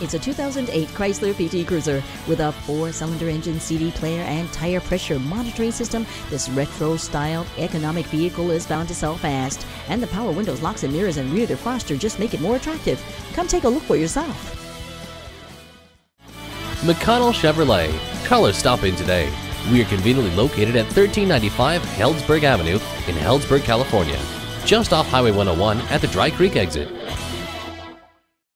It's a 2008 Chrysler PT Cruiser with a four-cylinder engine, CD player, and tire pressure monitoring system. This retro-styled economic vehicle is bound to sell fast, and the power windows, locks and mirrors, and rear defroster just make it more attractive. Come take a look for yourself. McConnell Chevrolet. Color stopping today. We are conveniently located at 1395 Healdsburg Avenue in Healdsburg, California, just off Highway 101 at the Dry Creek exit.